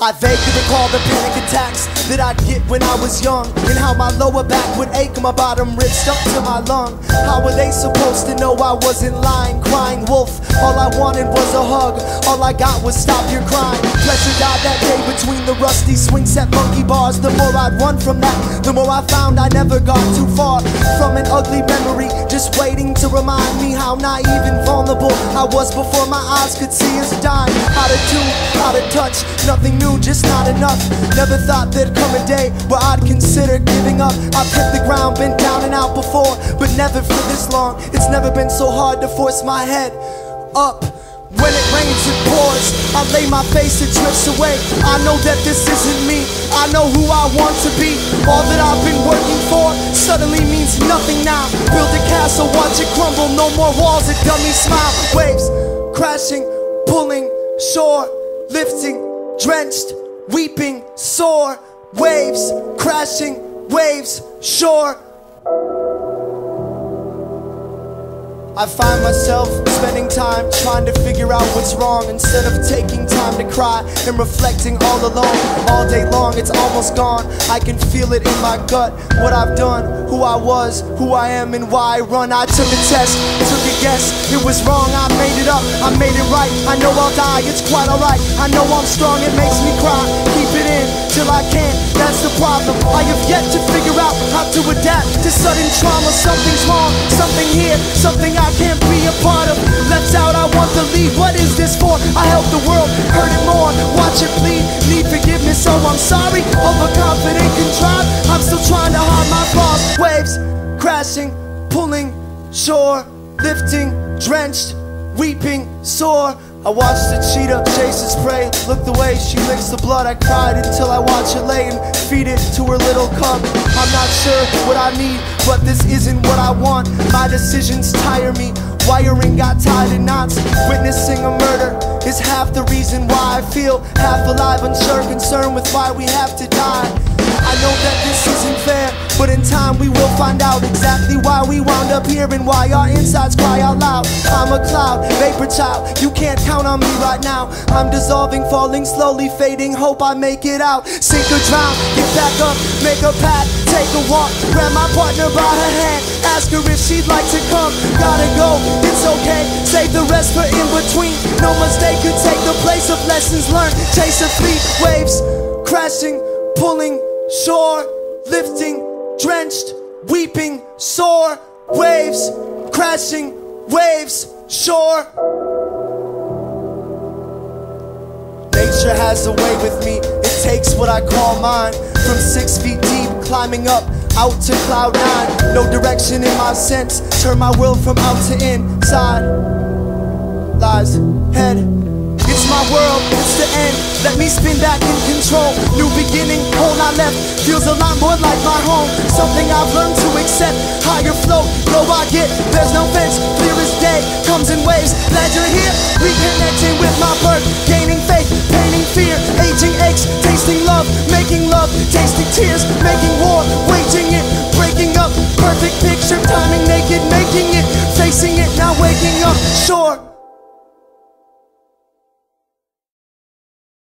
I vaguely recall the panic attacks that I'd get when I was young And how my lower back would ache and my bottom rib stuck to my lung. How were they supposed to know I wasn't lying, crying wolf? All I wanted was a hug, all I got was stop your crying. Pleasure died that day between the rusty swing set monkey bars. The more I'd run from that, the more I found I never got too far From an ugly memory, just waiting to remind me how naive and vulnerable I was before my eyes could see us dying. Out of tune, touch, nothing new just not enough. Never thought there'd come a day where I'd consider giving up. I've hit the ground, been down and out before, but never for this long. It's never been so hard to force my head up. When it rains, it pours. I lay my face, it drifts away. I know that this isn't me. I know who I want to be. All that I've been working for suddenly means nothing now. Build a castle, watch it crumble. No more walls, a dummy smile. Waves crashing, pulling, shore, lifting drenched, weeping, sore, waves crashing, waves shore. I find myself spending time trying to figure out what's wrong instead of taking time to cry and reflecting all alone. All day long, it's almost gone. I can feel it in my gut. What I've done, who I was, who I am, and why I run. I took a test, took a guess. It was wrong, I made it up, I made it right. I know I'll die, it's quite alright. I know I'm strong, it makes me cry. Keep it in till I can't, that's the problem. I have yet to figure out how to adapt to sudden trauma. Something's wrong, something here, something part of. Left out, I want to leave. What is this for? I help the world, hurt it more. Watch it bleed, need forgiveness, so I'm sorry. Overconfident, contrived. I'm still trying to hide my flaws. Waves crashing, pulling, shore, lifting, drenched, weeping, sore. I watched the cheetah chase his prey. Look the way she licks the blood. I cried until I watch her lay and feed it to her little cub. I'm not sure what I need but this isn't what I want. My decisions tire me. Wiring got tied in knots. Witnessing a murder is half the reason why I feel half alive, unsure, concerned with why we have to die. I know that this isn't fair, but in time we will find out exactly why we wound up here and why our insides cry out loud. I'm a cloud, vapor child, you can't count on me right now. I'm dissolving, falling slowly, fading, hope I make it out. Sink or drown, get back up, make a path, take a walk. Grab my partner by her hand, ask her if she'd like to come. Gotta go, it's okay, save the rest for in between. No mistake could take the place of lessons learned. Chase a fleet, waves crashing, pulling shore, lifting, drenched, weeping, sore, waves, crashing, waves, shore. Nature has a way with me, it takes what I call mine. From six feet deep, climbing up, out to cloud nine. No direction in my sense, turn my world from out to inside. Lies, head my world, it's the end. Let me spin back in control. New beginning, hole I left feels a lot more like my home. Something I've learned to accept. Higher flow, no I get. There's no fence, clear as day. Comes in waves. Glad you're here. Reconnecting with my birth, gaining faith, painting fear, aging aches, tasting love, making love, tasting tears, making war, waging it, breaking up. Perfect picture, timing naked, making it, facing it, now waking up. Sure.